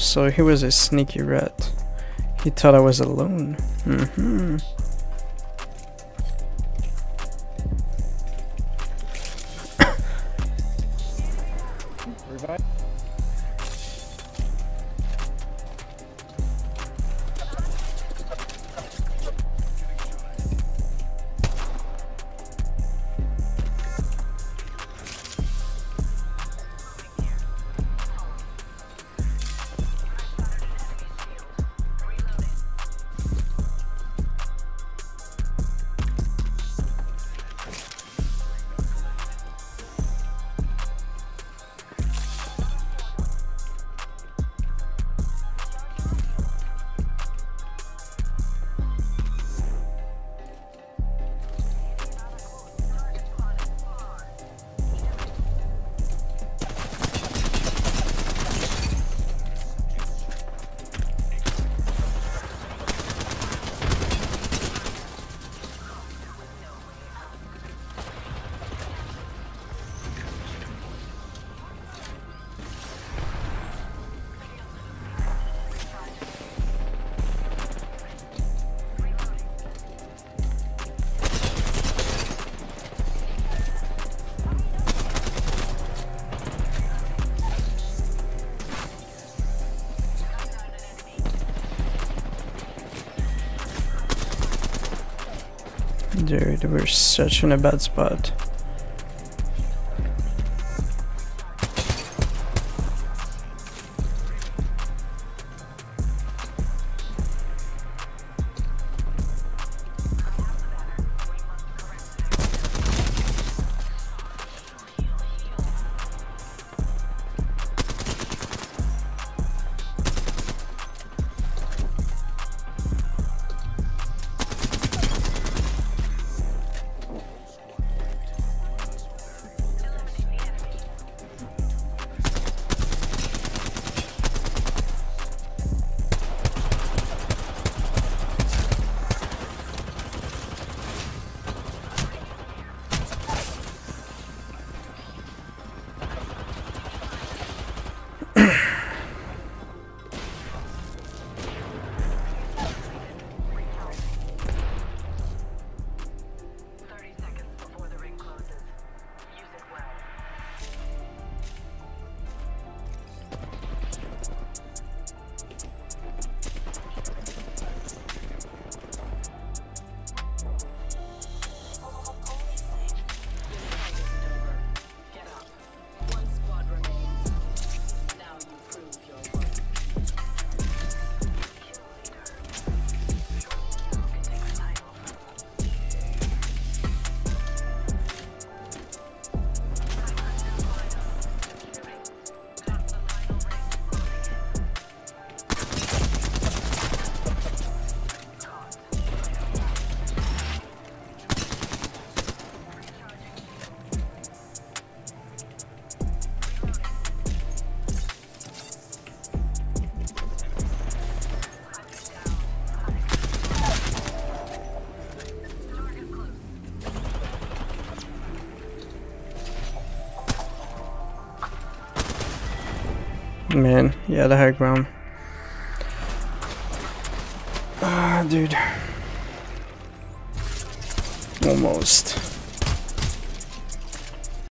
so he was a sneaky rat. He thought I was alone. Mm-hmm. Dude, we're such in a bad spot. Man, yeah, the high ground. Ah, dude. Almost.